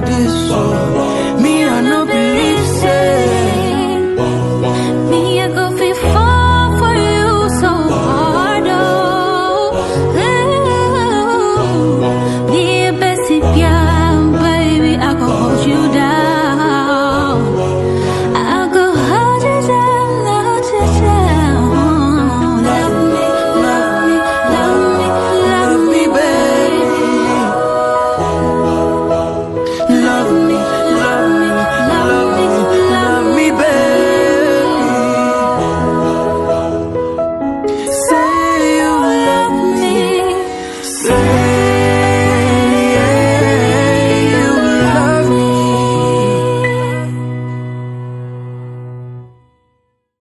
like this